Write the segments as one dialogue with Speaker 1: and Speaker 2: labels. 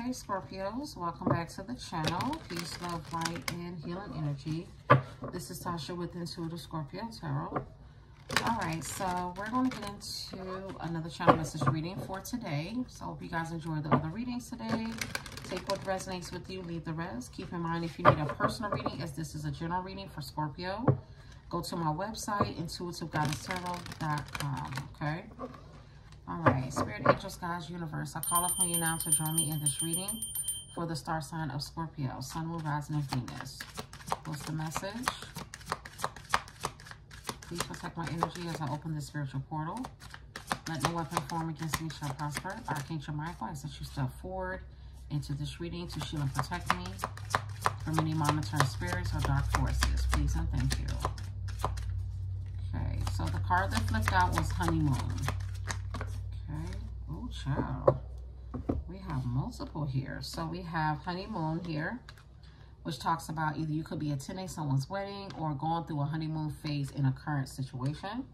Speaker 1: Hey Scorpios, welcome back to the channel. Peace, love, light, and healing energy. This is Tasha with Intuitive Scorpio Tarot. Alright, so we're going to get into another channel message reading for today. So I hope you guys enjoy the other readings today. Take what resonates with you, leave the rest. Keep in mind if you need a personal reading, as this is a general reading for Scorpio, go to my website, intuitivegoddesstarot.com, okay? All right, Spirit, Angels, Guys, Universe, I call upon you now to join me in this reading for the star sign of Scorpio, Sun, Moon, Rising, and Venus. What's the message? Please protect my energy as I open this spiritual portal. Let no weapon form against me shall prosper. Archangel Michael, I set you step forward into this reading to shield and protect me from any monitoring spirits or dark forces. Please and thank you. Okay, so the card that flipped out was Honeymoon. Child. We have multiple here. So we have honeymoon here, which talks about either you could be attending someone's wedding or going through a honeymoon phase in a current situation.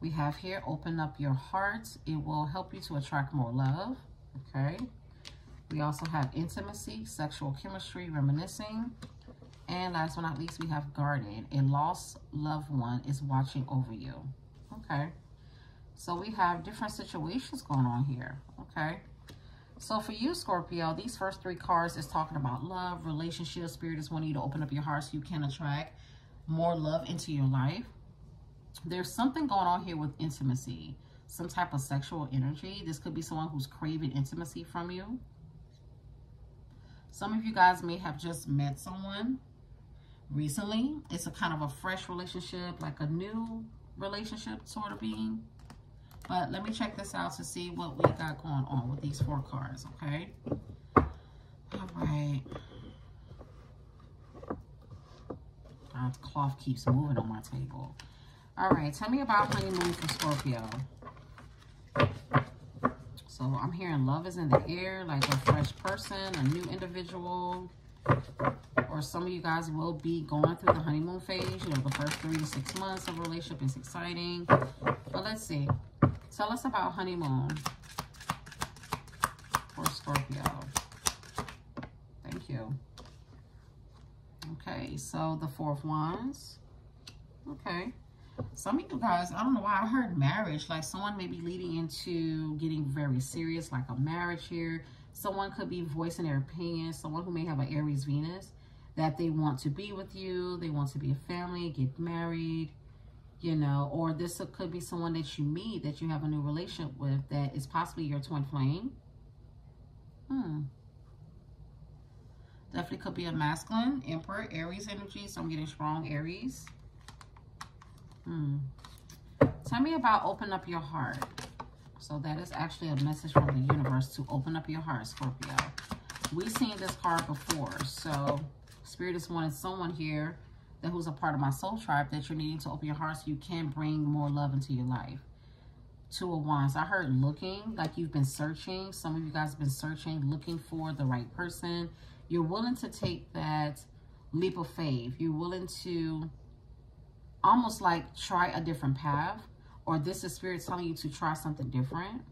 Speaker 1: We have here, open up your heart. It will help you to attract more love. Okay. We also have intimacy, sexual chemistry, reminiscing. And last but not least, we have guardian. A lost loved one is watching over you. Okay. So we have different situations going on here, okay? So for you, Scorpio, these first three cards is talking about love, relationship. Spirit is wanting you to open up your heart so you can attract more love into your life. There's something going on here with intimacy, some type of sexual energy. This could be someone who's craving intimacy from you. Some of you guys may have just met someone recently. It's a kind of a fresh relationship, like a new relationship sort of being. But let me check this out to see what we got going on with these four cards, okay? All right. Our cloth keeps moving on my table. All right, tell me about honeymoon for Scorpio. So I'm hearing love is in the air, like a fresh person, a new individual. Or some of you guys will be going through the honeymoon phase. You know, the first three to six months of relationship is exciting. But let's see. Tell us about honeymoon for Scorpio. Thank you. Okay, so the Four of Wands. Okay. Some of you guys, I don't know why I heard marriage. Like someone may be leading into getting very serious, like a marriage here. Someone could be voicing their opinion. Someone who may have an Aries Venus that they want to be with you. They want to be a family, get married you know, or this could be someone that you meet that you have a new relationship with that is possibly your twin flame. Hmm. Definitely could be a masculine, emperor, Aries energy. So I'm getting strong Aries. Hmm. Tell me about open up your heart. So that is actually a message from the universe to open up your heart, Scorpio. We've seen this card before. So Spirit is wanting someone here who's a part of my soul tribe that you're needing to open your heart so you can bring more love into your life. Two of Wands. I heard looking, like you've been searching. Some of you guys have been searching, looking for the right person. You're willing to take that leap of faith. You're willing to almost like try a different path. Or this is Spirit telling you to try something different.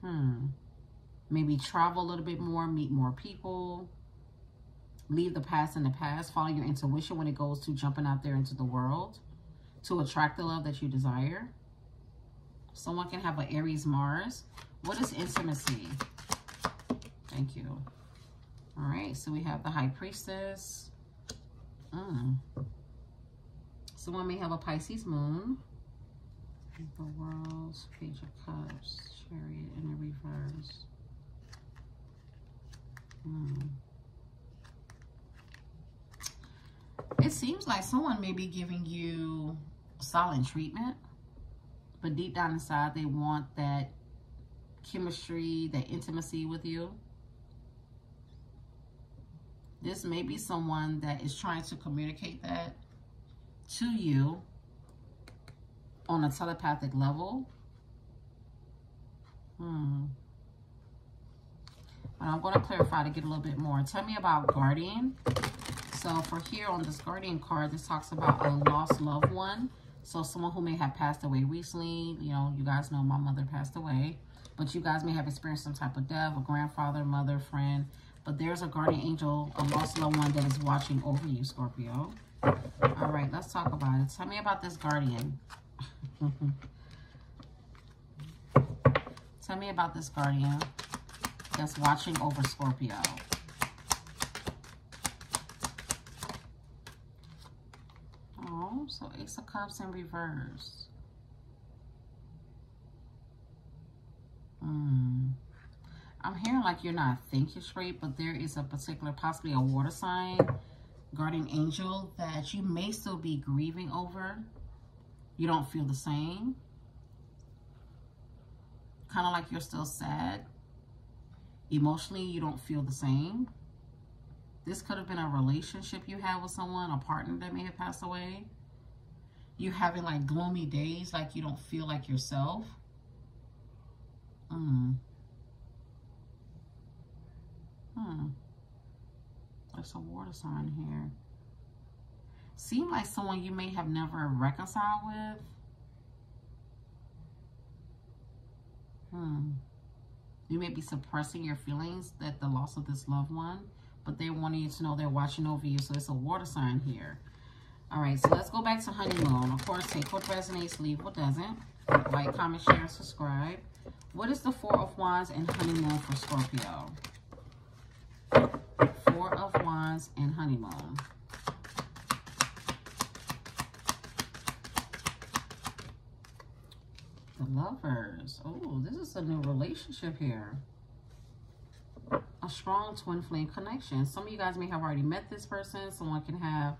Speaker 1: Hmm. Maybe travel a little bit more, meet more people leave the past in the past. Follow your intuition when it goes to jumping out there into the world to attract the love that you desire. Someone can have an Aries Mars. What is intimacy? Thank you. All right, so we have the High Priestess. Mm. Someone may have a Pisces Moon. The World's Page of Cups, Chariot in the reverse. Mm. Seems like someone may be giving you silent treatment, but deep down inside, they want that chemistry, that intimacy with you. This may be someone that is trying to communicate that to you on a telepathic level. Hmm. But I'm going to clarify to get a little bit more. Tell me about guardian. So for here on this Guardian card, this talks about a lost loved one. So someone who may have passed away recently. You know, you guys know my mother passed away. But you guys may have experienced some type of death, a grandfather, mother, friend. But there's a guardian angel, a lost loved one that is watching over you, Scorpio. All right, let's talk about it. Tell me about this guardian. Tell me about this guardian that's watching over Scorpio. Oh, so Ace of Cups in reverse. Hmm. I'm hearing like you're not thinking straight, but there is a particular, possibly a water sign, guardian angel that you may still be grieving over. You don't feel the same. Kind of like you're still sad. Emotionally, you don't feel the same. This could have been a relationship you had with someone, a partner that may have passed away. You having like gloomy days, like you don't feel like yourself. Hmm. Hmm. There's a water sign here. Seem like someone you may have never reconciled with. Hmm. You may be suppressing your feelings that the loss of this loved one, but they're wanting you to know they're watching over you. So it's a water sign here. All right, so let's go back to honeymoon. Of course, take what resonates, leave what doesn't. Like, comment, share, and subscribe. What is the Four of Wands and honeymoon for Scorpio? Four of Wands and honeymoon. The lovers. Oh, this is a new relationship here. A strong twin flame connection. Some of you guys may have already met this person. Someone can have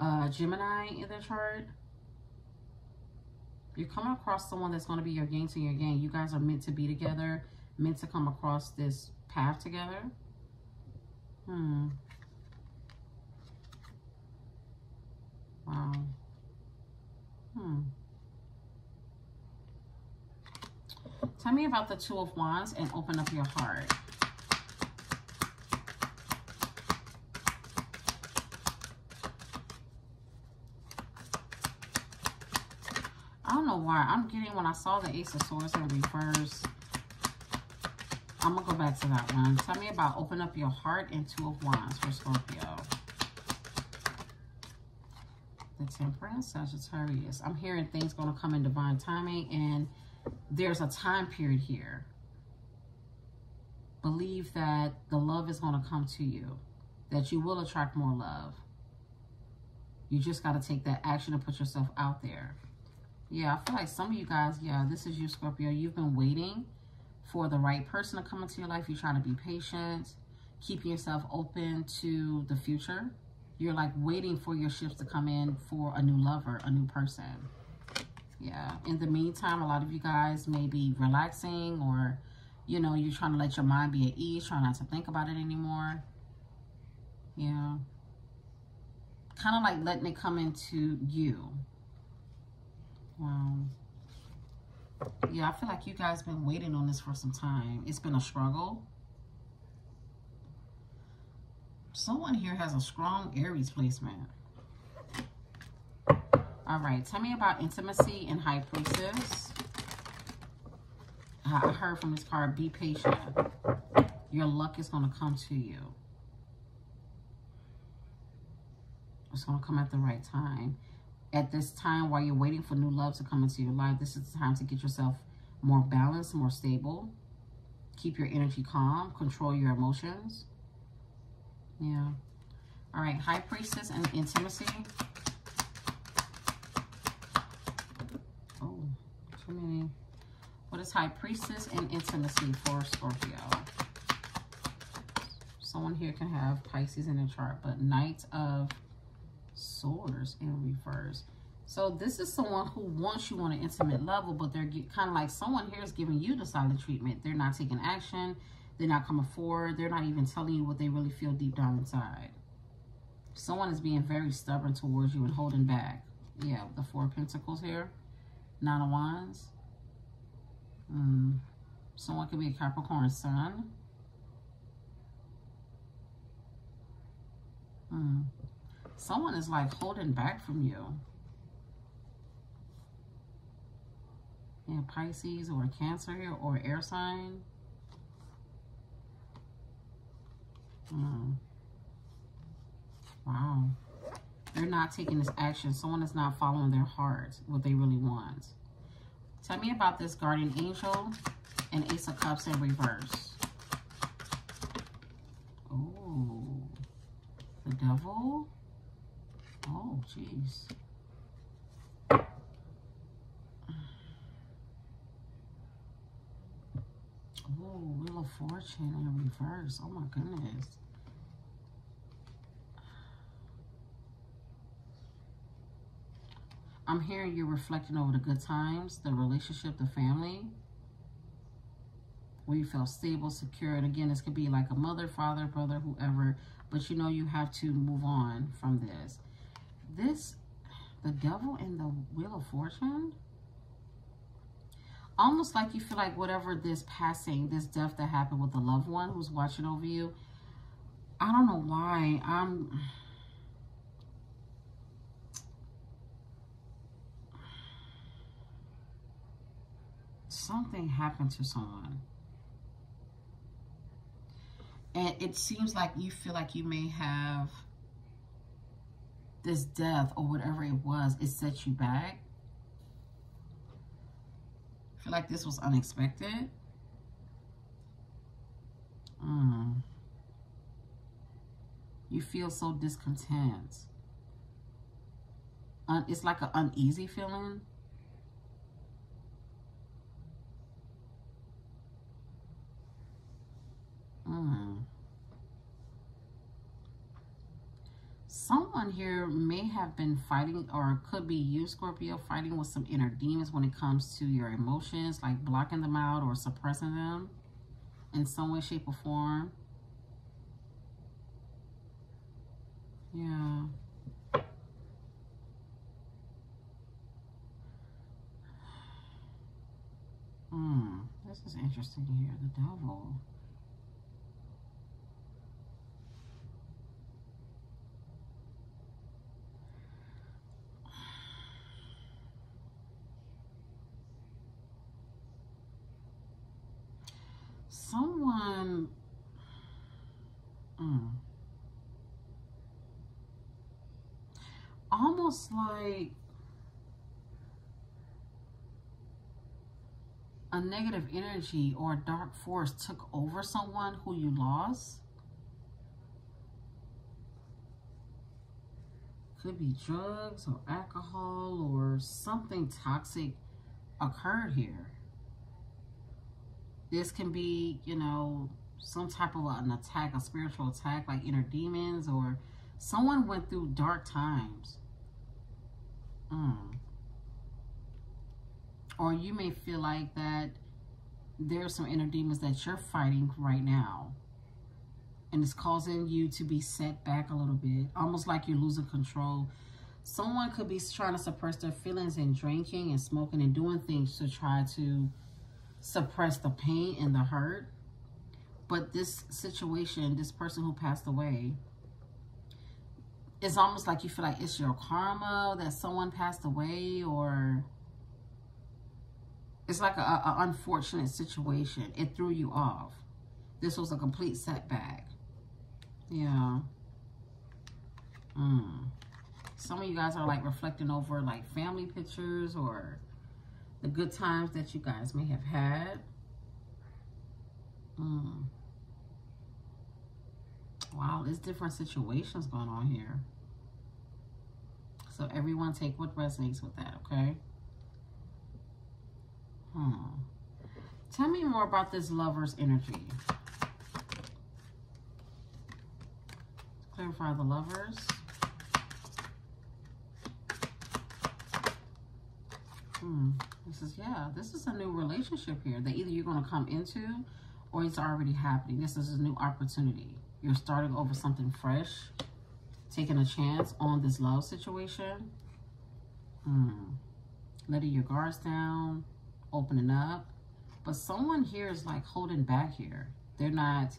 Speaker 1: uh, Gemini in their chart. You're coming across someone that's going to be your yin to your yang. You guys are meant to be together, meant to come across this path together. Hmm. Wow. Hmm. Tell me about the Two of Wands and open up your heart. I don't know why. I'm getting, when I saw the Ace of Swords in reverse, I'm going to go back to that one. Tell me about open up your heart and Two of Wands for Scorpio. The Temperance, Sagittarius. I'm hearing things going to come in divine timing and there's a time period here. Believe that the love is going to come to you. That you will attract more love. You just got to take that action and put yourself out there. Yeah, I feel like some of you guys, yeah, this is you, Scorpio. You've been waiting for the right person to come into your life. You're trying to be patient, keeping yourself open to the future. You're like waiting for your shifts to come in for a new lover, a new person. Yeah. In the meantime, a lot of you guys may be relaxing or, you know, you're trying to let your mind be at ease, trying not to think about it anymore. Yeah. Kind of like letting it come into you. Wow. Yeah, I feel like you guys been waiting on this for some time. It's been a struggle. Someone here has a strong Aries placement. All right, tell me about intimacy and High Priestess. I heard from this card, be patient. Your luck is going to come to you. It's going to come at the right time. At this time, while you're waiting for new love to come into your life, this is the time to get yourself more balanced, more stable. Keep your energy calm. Control your emotions. Yeah. All right, High Priestess and Intimacy. Oh, too many. What is High Priestess and Intimacy for Scorpio? Someone here can have Pisces in their chart, but Knight of Swords in reverse. So this is someone who wants you on an intimate level, but they're kind of like someone here is giving you the silent treatment. They're not taking action. They're not coming forward. They're not even telling you what they really feel deep down inside. Someone is being very stubborn towards you and holding back. Yeah, the Four Pentacles here. Nine of Wands. Mm. Someone could be a Capricorn Sun. Mm. Someone is like holding back from you. Yeah, Pisces or Cancer or air sign. Hmm. Wow. They're not taking this action. Someone is not following their heart, what they really want. Tell me about this guardian angel and ace of cups in reverse. Oh, the devil. Oh, jeez. Oh, Wheel of Fortune in reverse. Oh my goodness. I'm hearing you reflecting over the good times, the relationship, the family. Where you feel stable, secure. And again, this could be like a mother, father, brother, whoever. But you know you have to move on from this. This, the devil and the Wheel of Fortune almost like you feel like whatever this passing, this death that happened with a loved one who's watching over you, I don't know why. I'm... Something happened to someone. And it seems like you feel like you may have this death or whatever it was, it set you back I feel like this was unexpected. Mm. You feel so discontent. Un it's like an uneasy feeling. Mm. Someone here may have been fighting or could be you, Scorpio, fighting with some inner demons when it comes to your emotions, like blocking them out or suppressing them in some way, shape, or form. Yeah. Hmm, this is interesting here, the devil. someone mm, almost like a negative energy or a dark force took over someone who you lost. Could be drugs or alcohol or something toxic occurred here. This can be, you know, some type of an attack, a spiritual attack, like inner demons, or someone went through dark times. Mm. Or you may feel like that there's some inner demons that you're fighting right now. And it's causing you to be set back a little bit, almost like you're losing control. Someone could be trying to suppress their feelings and drinking and smoking and doing things to try to suppress the pain and the hurt. But this situation, this person who passed away, it's almost like you feel like it's your karma that someone passed away or it's like a, unfortunate situation. It threw you off. This was a complete setback. Yeah. Mm. Some of you guys are like reflecting over like family pictures or the good times that you guys may have had. Mm. Wow, there's different situations going on here. So everyone take what resonates with that, okay? Hmm. Tell me more about this lover's energy. Clarify the lovers. Hmm. This is, yeah, this is a new relationship here that either you're going to come into or it's already happening. This is a new opportunity. You're starting over something fresh, taking a chance on this love situation. Hmm. Letting your guards down, opening up. But someone here is like holding back here. They're not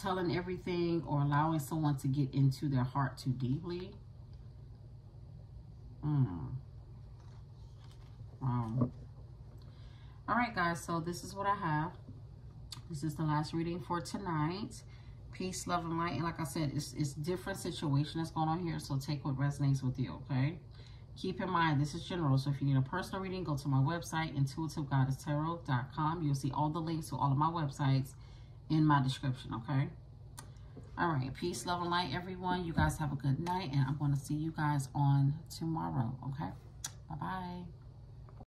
Speaker 1: telling everything or allowing someone to get into their heart too deeply. Hmm. Wow. All right, guys, so this is what I have. This is the last reading for tonight. Peace, love, and light. And like I said, it's, it's different situation that's going on here, so take what resonates with you, okay? Keep in mind, this is general, so if you need a personal reading, go to my website, intuitivegoddesstarot.com. You'll see all the links to all of my websites in my description, okay? All right, peace, love, and light, everyone. You guys have a good night, and I'm going to see you guys on tomorrow, okay? Bye-bye.